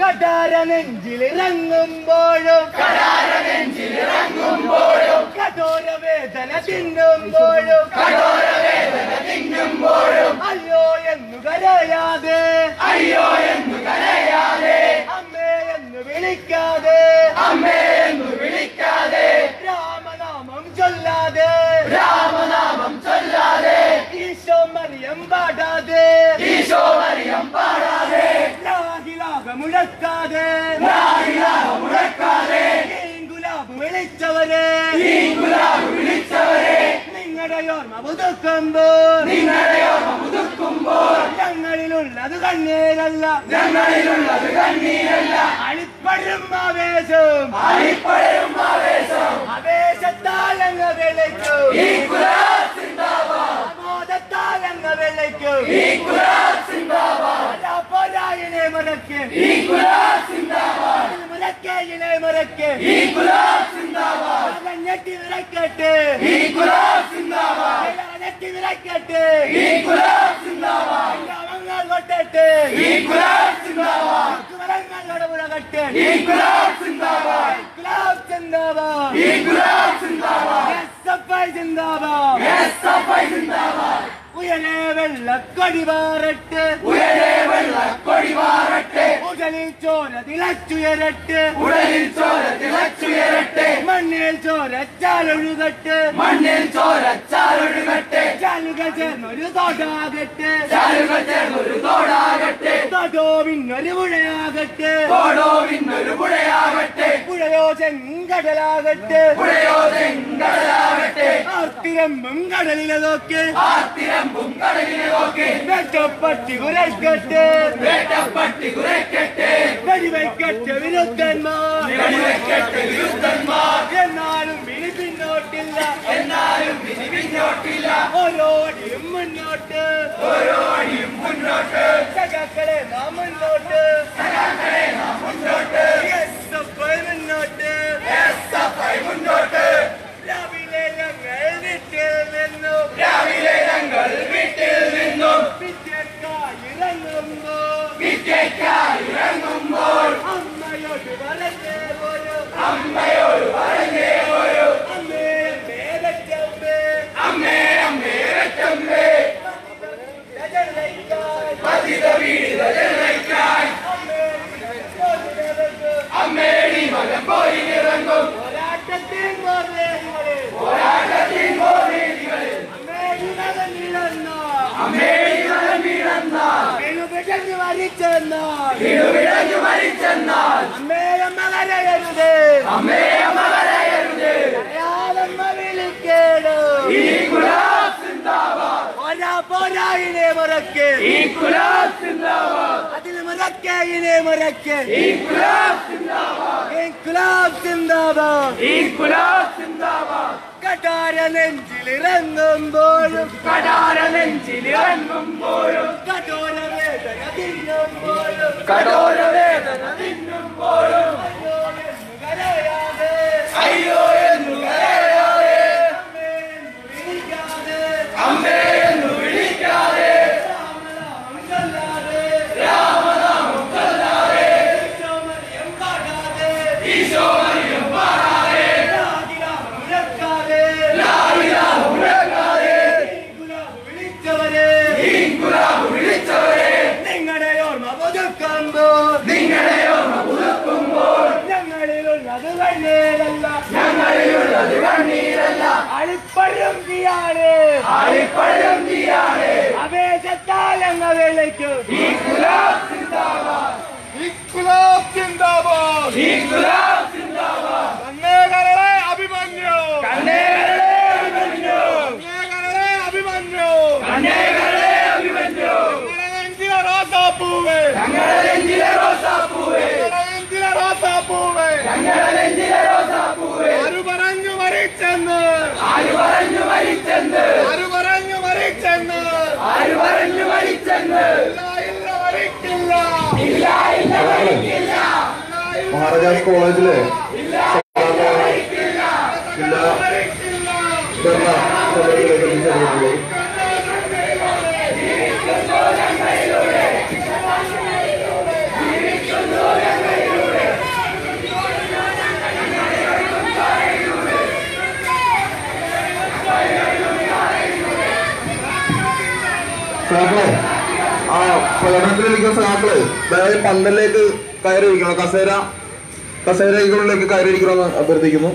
കടാര നെഞ്ചിലിറങ്ങുമ്പോഴും കടാര നെഞ്ചിലിറങ്ങുമ്പോഴും കഠോര വേദന തിന്നുമ്പോഴും ഓർമ്മ പുതുക്കുമ്പോൾ. ഞങ്ങളിലുള്ളത് കണ്ണീരല്ല. ഞങ്ങളിലുള്ളത് കണ്ണീരല്ല. അളിപ്പഴും ആവേശം. അളിപ്പഴും ആവേശം. ആവേശത്താലങ്ങ വിളിക്കും ഈ വിളിക്കും ഈ പോരായിനെ മറക്ക് ഈ മുറക്കേയിനെ മറക്ക് ഈ ഞെട്ടി വിറക്കട്ടെ ഈ ഞെട്ടി വിറക്കട്ടെ ഈ ഗ്രാമങ്ങൾ കൊട്ടട്ടെ ഈ മരങ്ങൾ ഉറകട്ടെ ഈ ഗുലാബ് സിന്ദാബാദ് ഈ സിന്ദാബാദ് ഉയരെ വെള്ളക്കൊടി പാറട്ട് ഉയരെ വെള്ളക്കൊടി പാറട്ടെ ഉടലിൽ ചോര തിളച്ചുയരട്ട് ഉടലിൽ ചോര തിളച്ചുയരട്ടെ മണ്ണിൽ ചോരച്ചാലൊഴുകട്ട്. മണ്ണിൽ ചോരച്ചാലൊഴുകട്ടെ. ചാലുകൾ ചേർന്നൊരു തോടാകട്ടെ. ചാലുകൾ ചേർന്നൊരു തോടാകട്ടെ. തോടോ പിന്നൊരു പുഴയാകട്ടെ. തോടോ പിന്നൊരു പുഴയാകട്ടെ. പുഴയോ ചെങ്കടലാകട്ടെ പുഴയോ ചെങ്കടലാകട്ടെ ആർത്തിരമ്പും കടലിലെ നോക്ക്. ആർത്തിരമ്പും കടലിലെ നോക്ക്. വേട്ടപ്പട്ടി കുരയ്ക്കട്ടെ വേട്ടപ്പട്ടി കുരയ്ക്കട്ടെ വെടിവെക്കട്ടെ വിരുദ്ധന്മാർ. വെടിവെക്കട്ടെ വിരുദ്ധന്മാർ. എന്നാലും വിനി പിന്നോട്ടില്ല. എന്നാലും വിനി പിന്നോട്ടില്ല. ഓരോ അടിയും മുന്നോട്ട്. ഓരോ അടിയും മുന്നോട്ട്. സഖാക്കളെ നാം മുന്നോട്ട്. സഖാക്കളെ അമ്മേടി മകൻ വീഴന്ന. മകൻ വീഴന്ന. വീണുപിടഞ്ഞു മരിച്ചെന്നാൽ പോരായിനെ മുറക്ക്. അതിൽ മുറക്കേയിനെ ഇനെ ഈ ഇൻകുലാബ് സിന്ദാബാദ്. കടാര നെഞ്ചിലിറങ്ങുമ്പോഴും കടാര നെഞ്ചിലിറങ്ങുമ്പോഴും കഠോര വേദന തിന്നുമ്പോഴും കടോര വേദന തിന്നുമ്പോഴും സിന്ദാബാദ് കണ്ണേകരളെ അഭിമന്യു കണ്ണേകരളെ അഭിമന്യു നെഞ്ചിലെ റോസാപ്പൂവേ റോസാപ്പൂവേ ആരു പറഞ്ഞു മരിച്ചെന്ന് ആരു പറഞ്ഞു മരിച്ചെന്ന് ആരു പറഞ്ഞു മരിച്ചെന്ന് ആരു പറഞ്ഞു മഹാരാജാസ് കോളേജിലെ ജില്ലാ ഭരണ സഭയിലേക്ക് തിരിച്ചറിയുന്നത് ും പ്രകടനത്തിലിരിക്കുന്ന സഖാക്കൾ അതായത് പന്തലിലേക്ക് കയറി ഇരിക്കണം കസേര കസേരകളിലേക്ക് കയറി അഭ്യർത്ഥിക്കുന്നു.